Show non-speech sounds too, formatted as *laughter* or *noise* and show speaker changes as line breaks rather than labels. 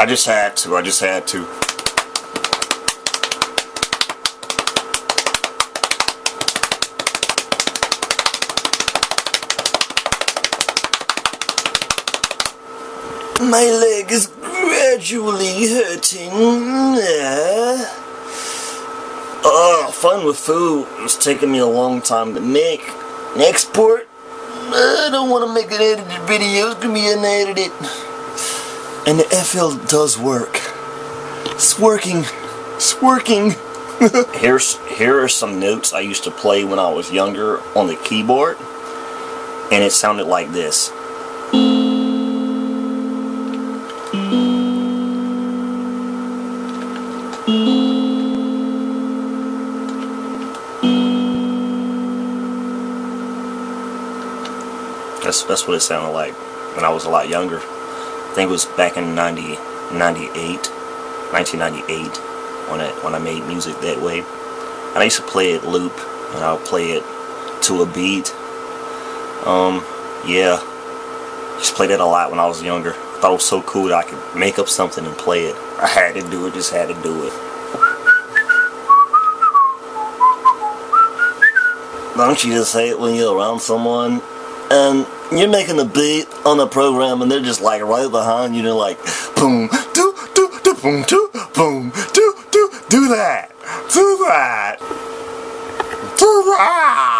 I just had to. I just had to. My leg is gradually hurting. Oh, fun with food. It's taking me a long time to make. Export. I don't want to make an edited video. It's going to be unedited. And the FL does work. It's working. It's working. *laughs* Here's here are some notes I used to play when I was younger on the keyboard. And it sounded like this. That's that's what it sounded like when I was a lot younger. I think it was back in 90, 98, 1998 when I when I made music that way. And I used to play it loop and I'll play it to a beat. Um, yeah, just played it a lot when I was younger. I thought it was so cool that I could make up something and play it. I had to do it, just had to do it. Don't you just hate when you're around someone and you're making a beat on a program and they're just like right behind you, they're like boom, do, do, do, boom, do, boom, do, do, do that, do that, do that.